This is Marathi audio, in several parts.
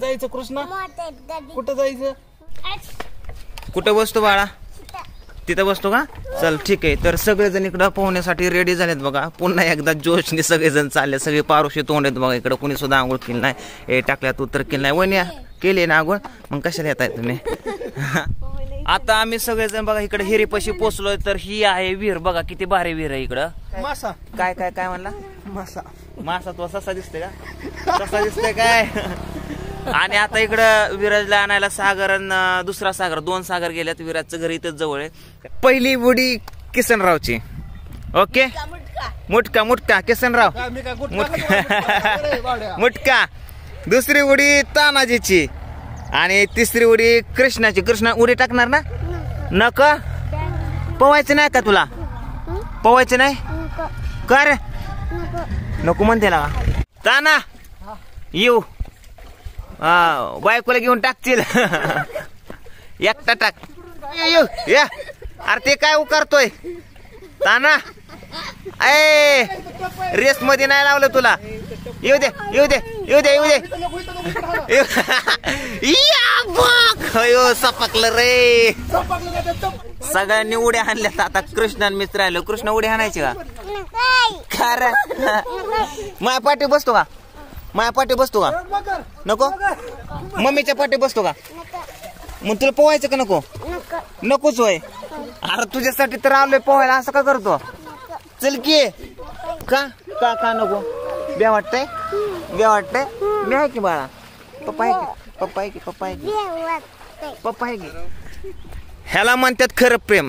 जायचं कृष्णा? कुठं जायचं? कुठं बसतो बाळा? तिथं. बसतो का? चल ठीक आहे. तर सगळेजण इकडं पोहण्यासाठी रेडी झालेत बघा. पुन्हा एकदा जोशने सगळेजण चालले. सगळे पारोशी तोंड आहेत बघा. इकडं कोणी सुद्धा आंघोळ केली नाही. ए टाकल्यात उत्तर केलं नाही. वन्या केली ना आंघोळ? मग कशाला येताय तुम्ही? आता आम्ही सगळेजण बघा इकडे हिरीपाशी पोचलोय. तर ही आहे विहीर बघा. किती भारी विहीर आहे इकडं. मासा. काय काय काय म्हणला? मासा. मासा तो ससा दिसतोय का? ससा दिसतोय काय? आणि आता इकडं विराजला आणायला सागर अन, अं, दुसरा सागर. दोन सागर गेल्यात विराजचं घर इथंच जवळ आहे. पहिली बुडी किसनरावची. ओके? मुटका मुटका किसनराव. मुटका. मुटका दुसरी उडी तानाजीची. आणि तिसरी उडी कृष्णाची. कृष्णा उडी टाकणार ना? नक? पवायचं नाही का तुला? पवायचं नाही? कर. नको. म्हणते ना ताना येऊ. हा बायकोला घेऊन टाकतील. एकटा टाक. ये. अरे ते काय उकारतोय? ताना. ए रेस मध्ये नाही लावलं तुला. येऊ दे येऊ दे येऊ दे येऊ दे. सपकलं रे. सगळ्यांनी उड्या आणल्यात आता. कृष्ण मित्र राहिलो कृष्ण उड्या आणायची का? खरं. माया पाठी बसतो का? माया पाठी बसतो का? नको? मम्मीच्या पाठी बसतो का? मग तुला पोहायचं का नको? नकोच होय. अरे तुझ्यासाठी तर आलोय पोहायला असं का करतो? चल की. का? का का नको? बे वाटतंय? बे वाटतंय? मी आहे की बाळा. पप्पा आहे की? पप्पा आहे की? पप्पा आहे की? पप्पा आहे की? ह्याला म्हणतात खरं प्रेम.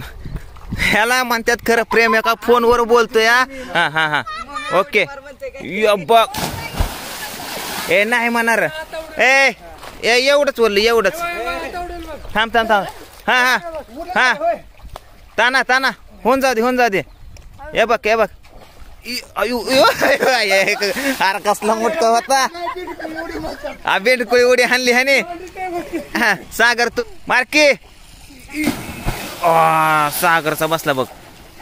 ह्याला म्हणतात खरं प्रेम. एका फोनवर बोलतोय हा? हा हा हा. ओके. य बघ ए नाही म्हणणार. ए एवढंच बोललो एवढंच. थांब थांब थांब. हा हा. हा. ताना ताना. होऊन जाऊ दे होऊन जाऊ दे. हे बघ हे बघ. अरे कसला मोठका होता. हा बेंडकुळी उडी हाणली हाने. हा सागर तू मारकी. सागरचा बसला बघ.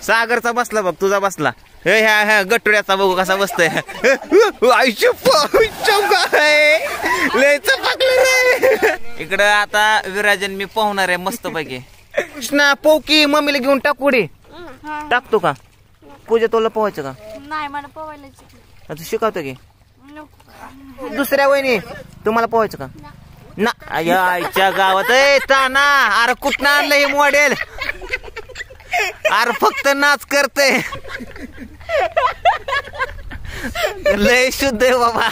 सागरचा बसला बघ तुझा बसला. हे ह्या ह्या गटुड्याचा बघू कसा बसतोय. आयुष्य इकडं आता विराजन मी पोहणार आहे मस्त पैकी कृष्णा पोकी मम्मीला घेऊन टाकू रे टाकतो का? पूजा तुला पोहायचं का? नाही मला पोवायला आता शिकवतो की. दुसऱ्या वहिनी तुम्हाला पोहायचं का? ना. आया, आईच्या गावात ए ताना अरे कुठनं आणलं हे मॉडेल अरे फक्त नाच करते लय शुद्ध आहे बाबा.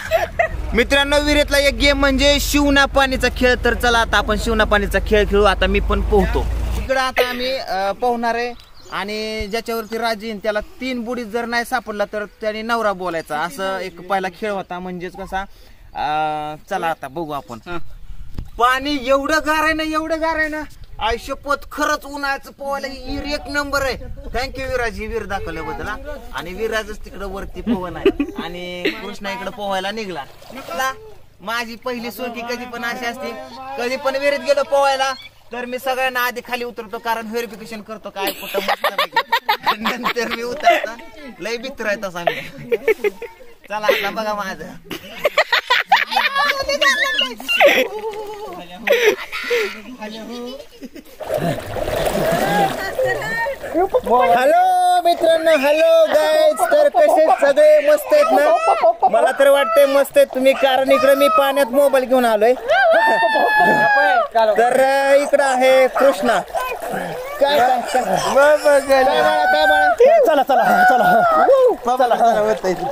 मित्रांनो विहिरीतला एक गेम म्हणजे शिवना पाणीचा खेळ. तर चला आता आपण शिवना पाणीचा खेळ खेळू. आता मी पण पोहतो. इकडं आता आम्ही अं, पोहणार आहे. आणि ज्याच्यावरती राजी येईन त्याला तीन बुडीत जर नाही सापडला तर त्याने नवरा बोलायचा. असं एक पहिला खेळ होता. म्हणजेच कसा अं, चला आता बघू आपण. पाणी एवढं गार आहे ना एवढं गार आहे ना आयुष्यपत खरंच उन्हाळ्याचं पोहायला ही एक नंबर आहे. थँक्यू विराज. ही वीर दाखवल्याबद्दल हा. आणि विराजच तिकडं वरती पवन आहे. आणि कृष्णा इकडे पोहायला निघला. निघला माझी पहिली सुरकी कधी पण अशी असते कधी पण विहिरीत गेलो पोहायला तर मी सगळ्यांना आधी खाली उतरतो कारण व्हेरिफिकेशन करतो काय कुठं मस्त नंतर मी उतरता. लय मित्र आहे तसा मी. चला आता बघा माझं. हॅलो मित्रांनो हॅलो गायज तर कसे सगळे? मस्त आहेत ना? मला तर वाटतंय मस्त आहेत तुम्ही कारण इकडे मी पाण्यात मोबाईल घेऊन आलोय. तर इकडं आहे कृष्णा. काय? काय? काय बाळा, काय बाळा? चला चला चला.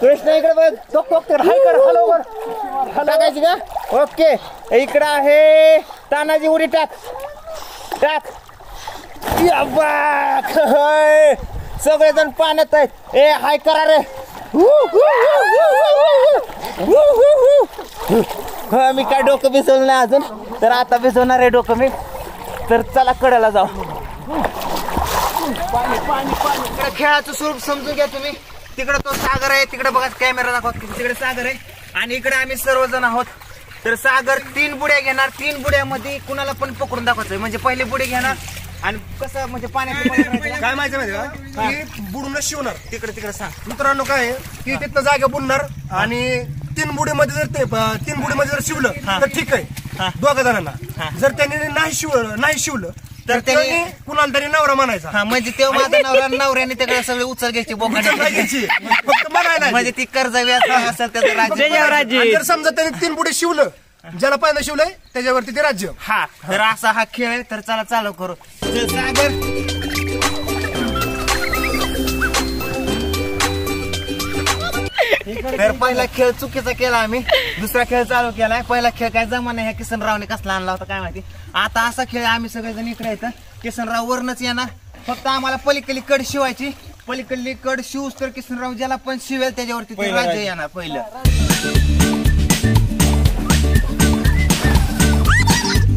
कृष्णा इकडे बघ. टोक टोक कर. हाय कर. हॅलो कर टाकायची का? ओके. इकडं आहे तानाजी उडी टाक. टाक. या बाक. होय. सगळेजण पाण्यात आहेत. ए हाय करा रे. मी काय डोकं भिजवलं नाही अजून? तर आता भिजवणार आहे डोकं मी. तर चला कडेला जाऊ. पाणी पाणी पाणी इकडे खेळाचं स्वरूप समजून घ्या तुम्ही. तिकडे तो सागर आहे तिकडे बघा कॅमेरा दाखवा. तिकडे सागर आहे. आणि इकडे आम्ही सर्वजण आहोत. तर सागर तीन बुड्या घेणार. तीन बुड्यामध्ये कुणाला पण पकडून दाखवायचं म्हणजे पहिले बुडे घेणार आणि कसं म्हणजे पाण्यात काय माहिती माहिती का? की बुडूनच शिवणार. तिकडे तिकडे सांग. मित्रांनो काय आहे, की तिथनं जागा बुडणार आणि तीन बुडीमध्ये जर ते तीन बुडीमध्ये जर शिवलं तर ठीक आहे. दोघा जणांना. जर त्यांनी नाही शिवलं नाही शिवलं तर त्यांनी- त्यांनी कुणाला तरी नवरा म्हणायचा. हा म्हणजे तेव्हा माझा नवरा नवऱ्याने त्याकडे सगळे उचल घ्यायची उचल बोकांडी घ्यायची. फक्त म्हणायला म्हणजे ती कर्ज व्याज असेल त्याचं राज्य आणि जर समजा त्यांनी तीन बुडे शिवलं ज्याला पहिलं शिवलंय त्याच्यावरती ते राज्य. हा तर असा हा खेळ आहे तर चला चालू करू. चल, सागर. तर पहिला खेळ चुकीचा केला आम्ही. दुसरा खेळ चालू केलाय पहिला खेळ काय जमा नाही ह्या किसनरावने कसला आणला होता काय माहिती? आता असा खेळ आम्ही सगळेजण इकडे येतं किसनराव वरनच येणार. फक्त आम्हाला पलीकडली कड शिवायची. पलीकडली कड शिवस तर किसनराव ज्याला पण शिवेल त्याच्यावरती ते राज्य येणार पहिलं.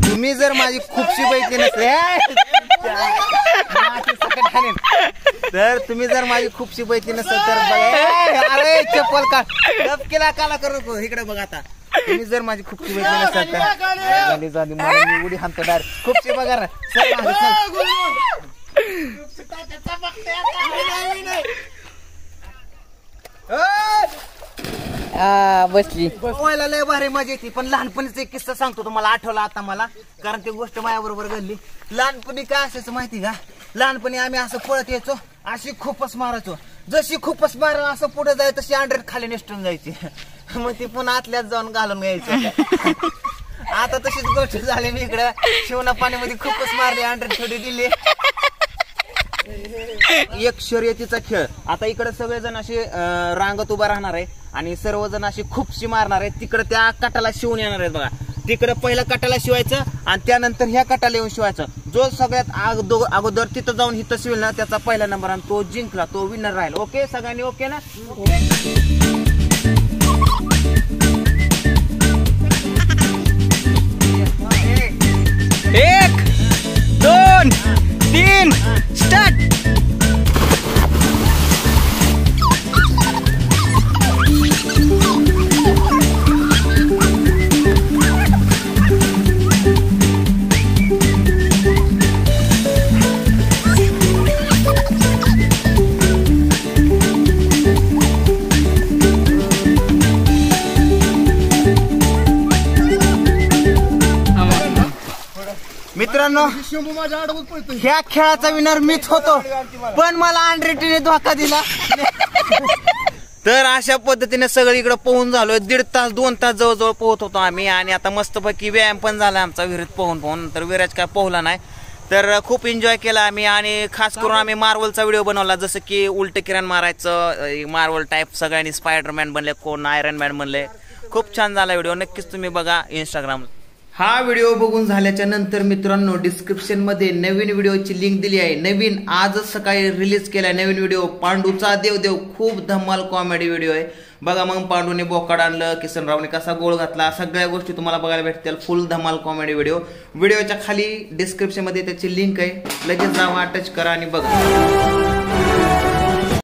तुम्ही जर माझी खूपशी बैठली नसते. तर तुम्ही जर माझी खूपशी बैठली नसेल तर बघा. अरे चप्पल का केला काला करू नको. इकडे बघा आता. तुम्ही जर माझी खूपशी बैठली नसेल तर. झाली झाली मला मी उडी हाणतो डायरेक्ट खूपशी बघा ना सर बसली. पोहायला लय भारी मजा येते पण लहानपणीचा एक किस्सा सांगतो तुम्हाला आठवला आता मला. कारण ती गोष्ट माझ्या बरोबर घडली. लहानपणी काय असायचं माहिती का? लहानपणी आम्ही असं पळत यायचो अशी खूपच मारायचो. जशी खूपच मारा असं पुढे जाय तशी अंड्रेड खाली निष्ठून जायची. मग ती पुन्हा आतल्यात जाऊन घालून यायचं आता तशीच गोष्ट झाली मी इकडं. शिवना पाण्यामध्ये खूपच मारली अंड्रेड थोडी दिली. एक शर्यतीचा खेळ. आता इकडे सगळेजण असे रांगत उभा राहणार आहे आणि सर्वजण अशी खूपशी मारणार आहे तिकडे त्या कटाला शिवून येणार आहेत बघा. तिकडे पहिल्या कटाला शिवायचं आणि त्यानंतर ह्या कटाला येऊन शिवायचं. जो सगळ्यात अगदो- अगोदर तिथं जाऊन इथं शिवेल ना त्याचा पहिला नंबर आणि तो जिंकला तो विनर राहील. ओके? सगळ्यांनी ओके ना? एक दोन तीन स्टार्ट मित्रांनो शंभू माझ्या आडवत पळतोय. ह्या खेळाचा विनर मीच होतो. पण मला अनरेटीने धोका दिला. तर अशा पद्धतीने सगळं इकडे पोहून झालोय. दीड तास दोन तास जवळजवळ पोहत होतो आम्ही. आणि आता मस्तपैकी व्यायाम पण झाला आमचा विहिरीत पोहून पोहून. तर विराज काय पोहला नाही. तर खूप एन्जॉय केला आम्ही. आणि खास करून आम्ही मार्वलचा व्हिडिओ बनवला. जसं की उलट किरण मारायचं मार्वल टाईप सगळ्यांनी स्पायडरमॅन बनले कोण आयरन मॅन बनले. खूप छान झाला व्हिडिओ नक्कीच तुम्ही बघा इंस्टाग्राम हा व्हिडिओ बघून झाल्याच्यानंतर मित्रांनो डिस्क्रिप्शनमध्ये नवीन व्हिडिओची लिंक दिली आहे. नवीन आजच सकाळी रिलीज केला नवीन व्हिडिओ. पांडूचा देवदेव खूप धमाल कॉमेडी व्हिडिओ आहे. बघा मग पांडूने बोकाड आणलं किसनरावने कसा गोळ घातला सगळ्या गोष्टी तुम्हाला बघायला भेटतील. फुल धमाल कॉमेडी व्हिडिओ व्हिडिओच्या खाली डिस्क्रिप्शनमध्ये त्याची लिंक आहे. लगेच जावा टच करा आणि बघा.